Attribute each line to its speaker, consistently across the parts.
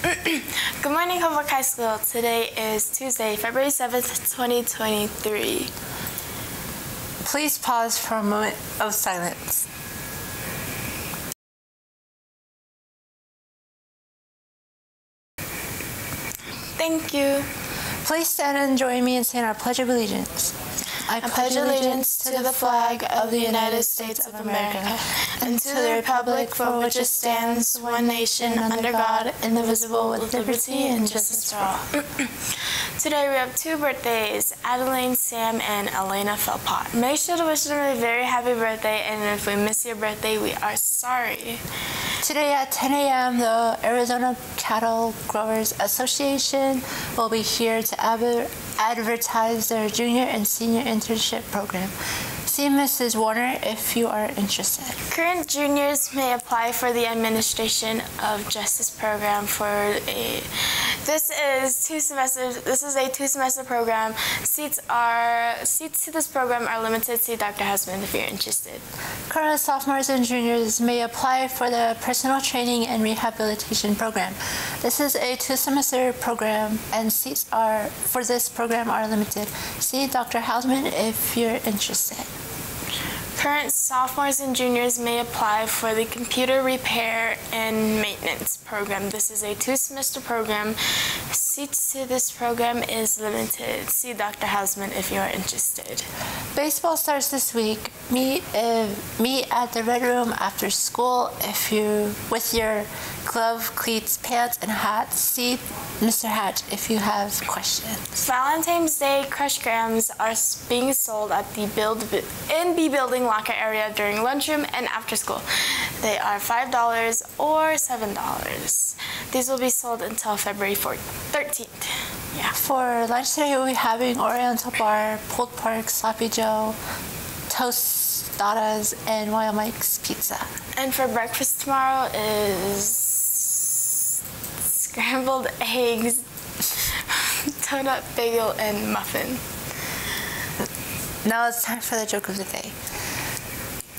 Speaker 1: Good morning, Holbrook High School. Today is Tuesday, February 7th, 2023.
Speaker 2: Please pause for a moment of silence.
Speaker 1: Thank you.
Speaker 2: Please stand and join me in saying our Pledge of Allegiance.
Speaker 1: I pledge allegiance to the flag of the United States of America and to the republic for which it stands, one nation, under God, indivisible, with liberty and justice for all. Today we have two birthdays, Adeline Sam and Elena Philpott. Make sure to wish them a very happy birthday, and if we miss your birthday, we are sorry.
Speaker 2: Today at 10 a.m., the Arizona Cattle Growers Association will be here to adver- advertise their junior and senior internship program. See Mrs. Warner if you are interested.
Speaker 1: Current juniors may apply for the Administration of Justice program for a. This is two semesters. This is a two-semester program. Seats are seats to this program are limited. See Dr. Hausman if you're interested.
Speaker 2: Current sophomores and juniors may apply for the Personal Training and Rehabilitation Program. This is a two-semester program, and seats are for this program are limited. See Dr. Hausman if you're interested.
Speaker 1: Current sophomores and juniors may apply for the Computer Repair and Maintenance program. This is a two-semester program. Seats to this program is limited. See Dr. Hausman if you are interested.
Speaker 2: Baseball starts this week. Meet uh, meet at the Red Room after school if you with your glove, cleats, pants, and hat. See Mr. Hatch if you have questions.
Speaker 1: Valentine's Day Crush Grams are being sold at the Build in B Building locker area during lunchroom and after school. They are $5 or $7. These will be sold until February 4th, 13th. Yeah.
Speaker 2: For lunch today, we'll be having Oriental Bar, Pulled Pork, Sloppy Joe, Tostadas, and Royal Mike's Pizza.
Speaker 1: And for breakfast tomorrow is scrambled eggs, donut, bagel, and muffin.
Speaker 2: Now it's time for the joke of the day.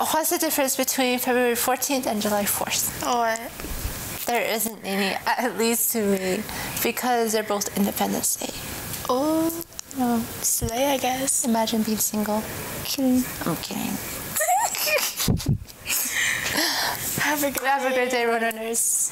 Speaker 2: What's the difference between February 14th and July 4th?
Speaker 1: Or
Speaker 2: There isn't any, at least to me, because they're both Independence Day.
Speaker 1: oh,
Speaker 2: No,
Speaker 1: slay, I guess.
Speaker 2: imagine being single.
Speaker 1: Kidding.
Speaker 2: I'm kidding.
Speaker 1: Have a good
Speaker 2: Have a
Speaker 1: day.
Speaker 2: great day, runners.